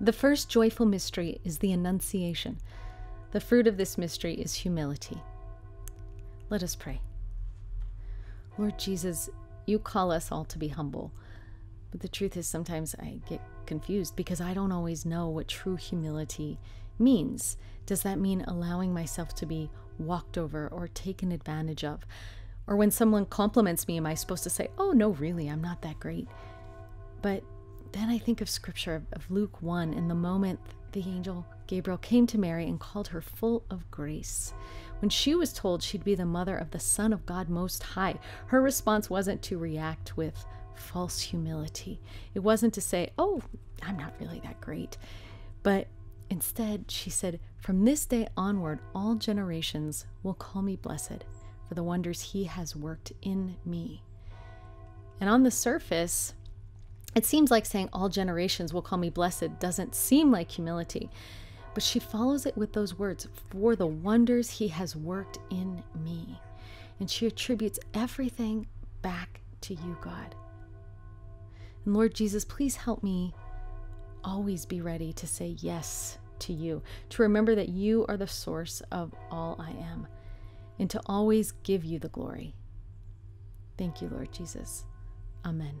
The first joyful mystery is the Annunciation. The fruit of this mystery is humility. Let us pray. Lord Jesus, you call us all to be humble. But the truth is, sometimes I get confused because I don't always know what true humility means. Does that mean allowing myself to be walked over or taken advantage of? Or when someone compliments me, am I supposed to say, oh, no, really, I'm not that great? But then I think of scripture of Luke 1 in the moment the angel Gabriel came to Mary and called her full of grace. When she was told she'd be the mother of the Son of God Most High, her response wasn't to react with false humility. It wasn't to say, Oh, I'm not really that great. But instead, she said, From this day onward, all generations will call me blessed for the wonders he has worked in me. And on the surface, it seems like saying all generations will call me blessed doesn't seem like humility. But she follows it with those words for the wonders he has worked in me. And she attributes everything back to you, God. And Lord Jesus, please help me always be ready to say yes to you, to remember that you are the source of all I am, and to always give you the glory. Thank you, Lord Jesus. Amen.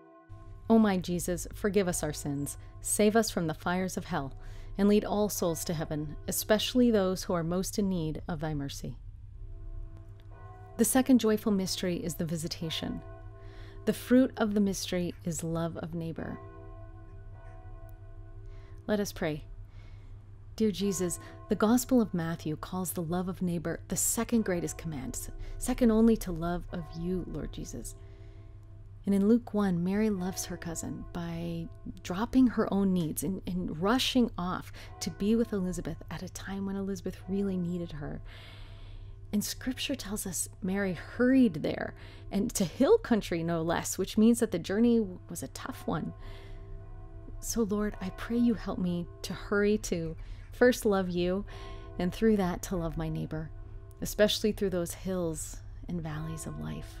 O my Jesus, forgive us our sins, save us from the fires of hell, and lead all souls to heaven, especially those who are most in need of thy mercy. The second joyful mystery is the visitation. The fruit of the mystery is love of neighbor. Let us pray. Dear Jesus, the Gospel of Matthew calls the love of neighbor the second greatest command, second only to love of you, Lord Jesus. And in Luke 1, Mary loves her cousin by dropping her own needs and, and rushing off to be with Elizabeth at a time when Elizabeth really needed her. And scripture tells us Mary hurried there and to hill country, no less, which means that the journey was a tough one. So, Lord, I pray you help me to hurry to first love you and through that to love my neighbor, especially through those hills and valleys of life.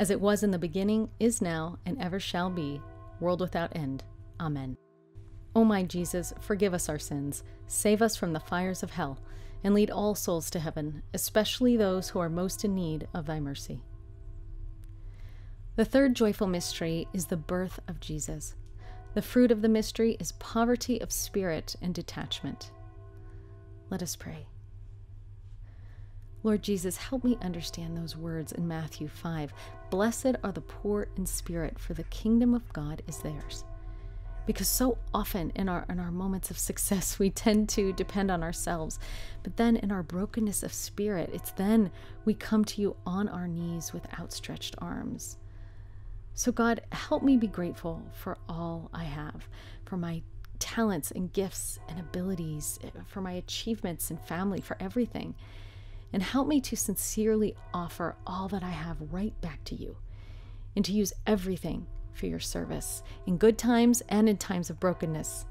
as it was in the beginning, is now, and ever shall be, world without end. Amen. O my Jesus, forgive us our sins, save us from the fires of hell, and lead all souls to heaven, especially those who are most in need of thy mercy. The third joyful mystery is the birth of Jesus. The fruit of the mystery is poverty of spirit and detachment. Let us pray. Lord Jesus, help me understand those words in Matthew 5. Blessed are the poor in spirit, for the kingdom of God is theirs. Because so often in our in our moments of success we tend to depend on ourselves. But then in our brokenness of spirit, it's then we come to you on our knees with outstretched arms. So, God, help me be grateful for all I have, for my talents and gifts and abilities, eh, for my achievements and family, for everything. And help me to sincerely offer all that I have right back to you and to use everything for your service in good times and in times of brokenness.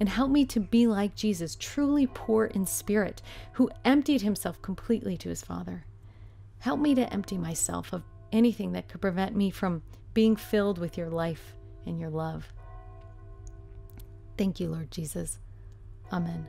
And help me to be like Jesus, truly poor in spirit, who emptied himself completely to his Father. Help me to empty myself of anything that could prevent me from being filled with your life and your love. Thank you, Lord Jesus. Amen.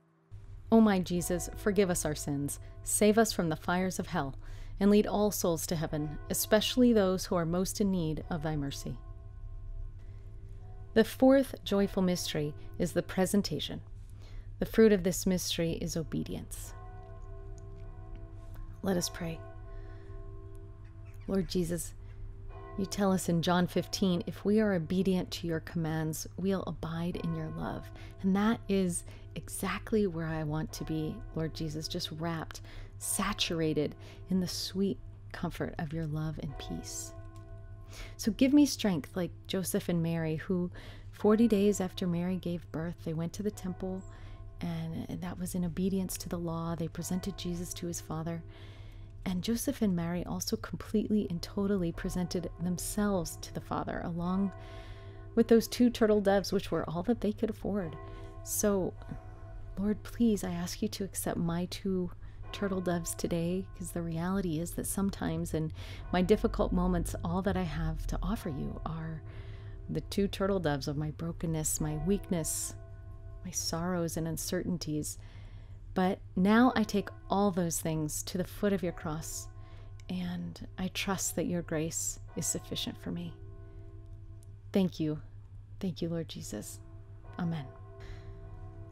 O my Jesus, forgive us our sins, save us from the fires of hell, and lead all souls to heaven, especially those who are most in need of thy mercy. The fourth joyful mystery is the presentation. The fruit of this mystery is obedience. Let us pray. Lord Jesus, you tell us in John 15 if we are obedient to your commands, we'll abide in your love. And that is exactly where I want to be, Lord Jesus, just wrapped, saturated in the sweet comfort of your love and peace. So give me strength like Joseph and Mary, who 40 days after Mary gave birth, they went to the temple, and that was in obedience to the law. They presented Jesus to his father. And Joseph and Mary also completely and totally presented themselves to the Father, along with those two turtle doves, which were all that they could afford. So, Lord, please, I ask you to accept my two turtle doves today, because the reality is that sometimes in my difficult moments, all that I have to offer you are the two turtle doves of my brokenness, my weakness, my sorrows and uncertainties. But now I take all those things to the foot of your cross, and I trust that your grace is sufficient for me. Thank you. Thank you, Lord Jesus. Amen.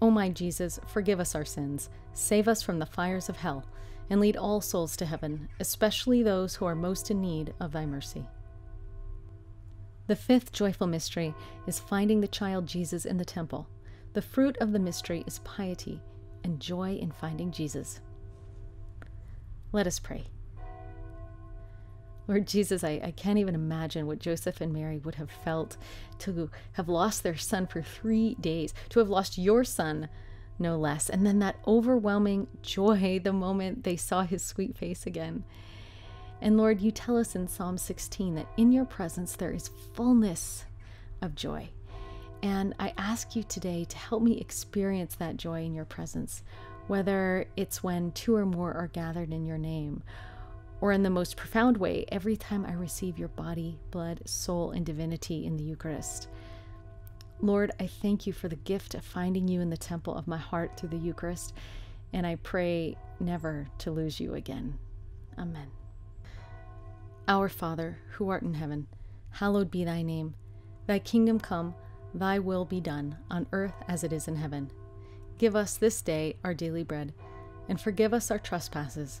O my Jesus, forgive us our sins, save us from the fires of hell, and lead all souls to heaven, especially those who are most in need of thy mercy. The fifth joyful mystery is finding the child Jesus in the temple. The fruit of the mystery is piety and joy in finding Jesus. Let us pray. Lord Jesus, I, I, can't even imagine what Joseph and Mary would have felt to have lost their son for three days, to have lost your son, no less, and then that overwhelming joy the moment they saw his sweet face again. And Lord, you tell us in Psalm 16 that in your presence there is fullness of joy. And I ask you today to help me experience that joy in your presence, whether it's when two or more are gathered in your name, or in the most profound way, every time I receive your body, blood, soul, and divinity in the Eucharist. Lord, I thank you for the gift of finding you in the temple of my heart through the Eucharist, and I pray never to lose you again. Amen. Our Father, who art in heaven, hallowed be thy name. Thy kingdom come, thy will be done, on earth as it is in heaven. Give us this day our daily bread, and forgive us our trespasses,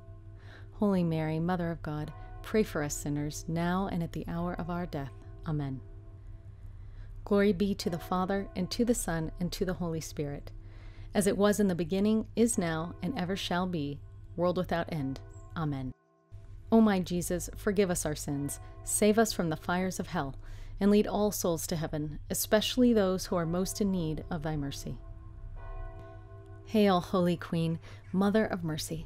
Holy Mary, Mother of God, pray for us sinners, now and at the hour of our death. Amen. Glory be to the Father, and to the Son, and to the Holy Spirit, as it was in the beginning, is now, and ever shall be, world without end. Amen. O my Jesus, forgive us our sins, save us from the fires of hell, and lead all souls to heaven, especially those who are most in need of thy mercy. Hail, Holy Queen, Mother of Mercy.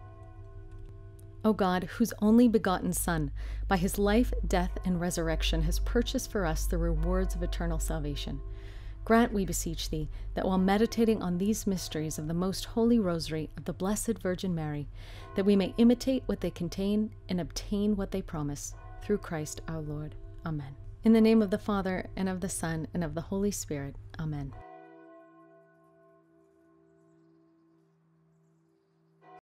O God, whose only begotten Son, by his life, death, and resurrection, has purchased for us the rewards of eternal salvation Grant, we beseech thee, that while meditating on these mysteries of the most holy rosary of the Blessed Virgin Mary, that we may imitate what they contain and obtain what they promise, through Christ our Lord. Amen. In the name of the Father, and of the Son, and of the Holy Spirit. Amen.